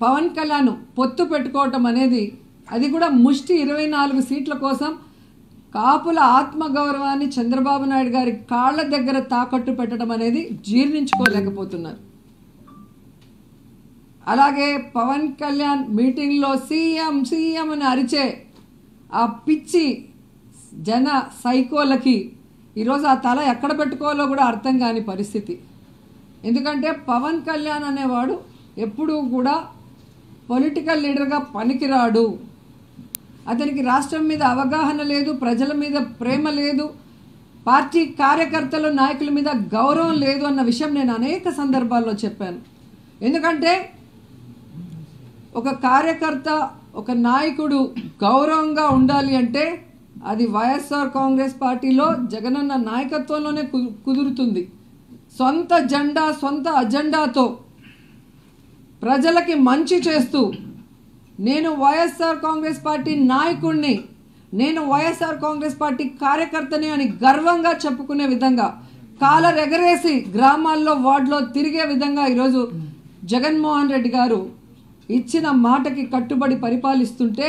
పవన్ కళ్యాణ్ పొత్తు పెట్టుకోవటం అనేది అది కూడా ముష్టి ఇరవై నాలుగు సీట్ల కోసం కాపుల ఆత్మగౌరవాన్ని చంద్రబాబు నాయుడు గారి కాళ్ళ దగ్గర తాకట్టు పెట్టడం అనేది జీర్ణించుకోలేకపోతున్నారు. అలాగే పవన్ కళ్యాణ్ మీటింగ్లో సీఎం సీఎం అని అరిచే ఆ పిచ్చి జన సైకోలకి ఈరోజు ఆ తల ఎక్కడ పెట్టుకోవాలో కూడా అర్థం కాని పరిస్థితి. ఎందుకంటే పవన్ కళ్యాణ్ అనేవాడు ఎప్పుడూ కూడా పొలిటికల్ లీడర్గా పనికిరాడు. అతనికి రాష్ట్రం మీద అవగాహన లేదు ప్రజల మీద ప్రేమ లేదు పార్టీ కార్యకర్తలు నాయకుల మీద గౌరవం లేదు అన్న విషయం నేను అనేక సందర్భాల్లో చెప్పాను. ఎందుకంటే ఒక కార్యకర్త ఒక నాయకుడు గౌరవంగా ఉండాలి అంటే అది వైఎస్ఆర్ కాంగ్రెస్ పార్టీలో జగనన్న నాయకత్వంలోనే కు- కుదురుతుంది. సొంత జెండా సొంత అజెండాతో ప్రజలకి మంచి చేస్తూ నేను వైఎస్ఆర్ కాంగ్రెస్ పార్టీ నాయకుడిని నేను వైఎస్ఆర్ కాంగ్రెస్ పార్టీ కార్యకర్తని అని గర్వంగా చెప్పుకునే విధంగా కాలర్ ఎగరేసి గ్రామాల్లో వార్డులో తిరిగే విధంగా ఈరోజు జగన్మోహన్ రెడ్డి గారు ఇచ్చిన మాటకి కట్టుబడి పరిపాలిస్తుంటే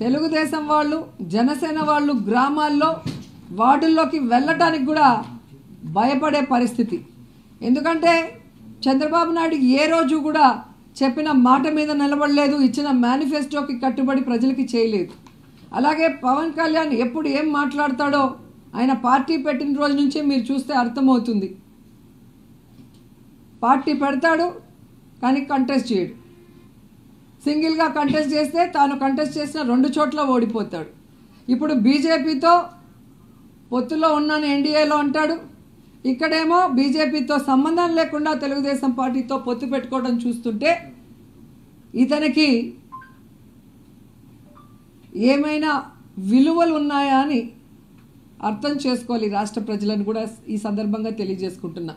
తెలుగుదేశం వాళ్ళు జనసేన వాళ్ళు గ్రామాల్లో వార్డుల్లోకి వెళ్ళటానికి కూడా భయపడే పరిస్థితి. ఎందుకంటే చంద్రబాబు నాయుడు ఏ రోజు కూడా చెప్పిన మాట మీద నిలబడలేదు ఇచ్చిన మేనిఫెస్టోకి కట్టుబడి ప్రజలకి చేయలేదు. అలాగే పవన్ కళ్యాణ్ ఎప్పుడు ఏం మాట్లాడతాడో ఆయన పార్టీ పెట్టిన రోజు నుంచే మీరు చూస్తే అర్థమవుతుంది. పార్టీ పెడతాడు కానీ కంటెస్ట్ చేయడు. సింగిల్గా కంటెస్ట్ చేస్తే తాను కంటెస్ట్ చేసిన రెండు చోట్ల ఓడిపోతాడు. ఇప్పుడు బీజేపీతో పొత్తులో ఉన్నాను ఎన్డీఏలో అంటాడు ఇక్కడేమో బీజేపీతో సంబంధం లేకుండా తెలుగుదేశం పార్టీతో పొత్తు పెట్టుకోవడం చూస్తుంటే ఇతనికి ఏమైనా విలువలు ఉన్నాయా అని అర్థం చేసుకోవాలి రాష్ట్ర ప్రజలను కూడా ఈ సందర్భంగా తెలియజేసుకుంటున్నా.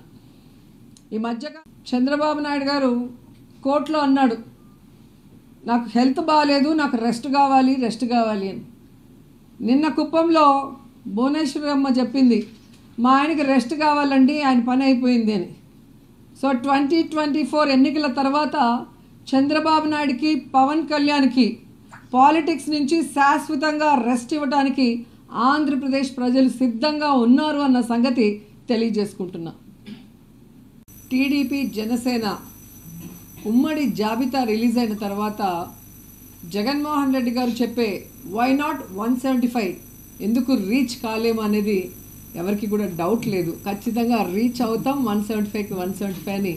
ఈ మధ్యగా చంద్రబాబు నాయుడు గారు కోర్టులో అన్నాడు నాకు హెల్త్ బాగాలేదు నాకు రెస్ట్ కావాలి రెస్ట్ కావాలి అని. నిన్న కుప్పంలో భువనేశ్వరమ్మ చెప్పింది మా ఆయనకి రెస్ట్ కావాలండి ఆయన పని అయిపోయింది అని. సో ట్వంటీ ట్వంటీ ఫోర్ ఎన్నికల తర్వాత చంద్రబాబు నాయుడుకి పవన్ కళ్యాణ్కి పాలిటిక్స్ నుంచి శాశ్వతంగా రెస్ట్ ఇవ్వడానికి ఆంధ్రప్రదేశ్ ప్రజలు సిద్ధంగా ఉన్నారు అన్న సంగతి తెలియజేసుకుంటున్నా. టీడీపీ జనసేన ఉమ్మడి జాబితా రిలీజ్ అయిన తర్వాత జగన్మోహన్ రెడ్డి గారు చెప్పే why not one seventy five ఎందుకు రీచ్ కాలేము అనేది ఎవరికి కూడా డౌట్ లేదు. ఖచ్చితంగా రీచ్ అవుతాం వన్ సెవెంటీ ఫైవ్కి వన్ సెవెంటీ ఫైవ్ అని.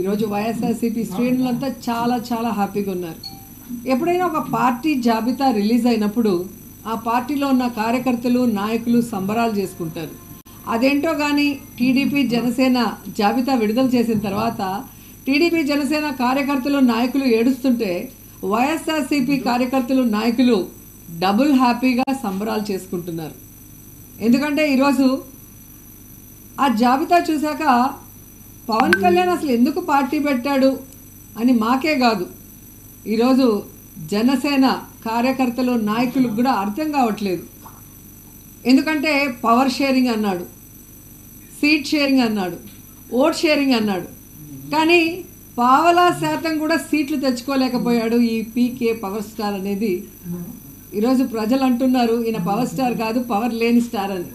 ఈరోజు వైఎస్ఆర్సీపీ శ్రేణులంతా చాలా చాలా హ్యాపీగా ఉన్నారు. ఎప్పుడైనా ఒక పార్టీ జాబితా రిలీజ్ అయినప్పుడు ఆ పార్టీలో ఉన్న కార్యకర్తలు నాయకులు సంబరాలు చేసుకుంటారు. అదేంటో కానీ టీడీపీ జనసేన జాబితా విడుదల చేసిన తర్వాత టీడీపీ జనసేన కార్యకర్తలు నాయకులు ఏడుస్తుంటే వైఎస్ఆర్సీపీ కార్యకర్తలు నాయకులు డబుల్ హ్యాపీగా సంబరాలు చేసుకుంటున్నారు. ఎందుకంటే ఈరోజు ఆ జాబితా చూశాక పవన్ కళ్యాణ్ అసలు ఎందుకు పార్టీ పెట్టాడు అని మాకే కాదు. ఈరోజు జనసేన కార్యకర్తలు నాయకులకు కూడా అర్థం కావట్లేదు. ఎందుకంటే పవర్ షేరింగ్ అన్నాడు సీట్ షేరింగ్ అన్నాడు ఓట్ షేరింగ్ అన్నాడు. కానీ పావలా శాతం కూడా సీట్లు తెచ్చుకోలేకపోయాడు ఈ పీకే పవర్ స్టార్ అనేది. ఈరోజు ప్రజలు అంటున్నారు ఈయన పవర్ స్టార్ కాదు పవర్ లేని స్టార్ అని.